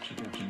Watch it, watch.